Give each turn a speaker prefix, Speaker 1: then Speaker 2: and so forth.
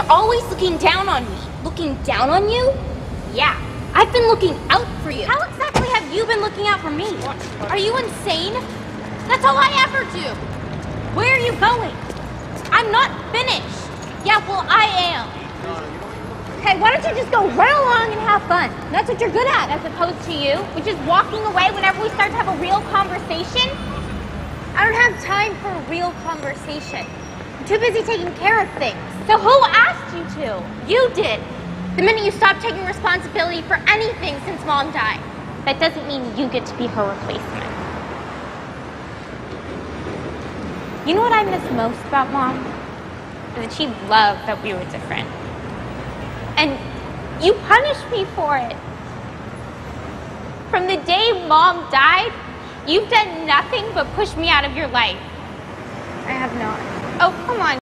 Speaker 1: you're always looking down on me. Looking down on you? Yeah, I've been looking out for you. How exactly have you been looking out for me? Are you insane? That's all I ever do. Where are you going? I'm not finished. Yeah, well, I am. Hey, why don't you just go run along and have fun? That's what you're good at, as opposed to you, which is walking away whenever we start to have a real conversation. I don't have time for a real conversation. Too busy taking care of things. So who asked you to? You did. The minute you stopped taking responsibility for anything since mom died. That doesn't mean you get to be her replacement. You know what I miss most about mom? That she loved that we were different. And you punished me for it. From the day mom died, you've done nothing but push me out of your life. Oh, come on.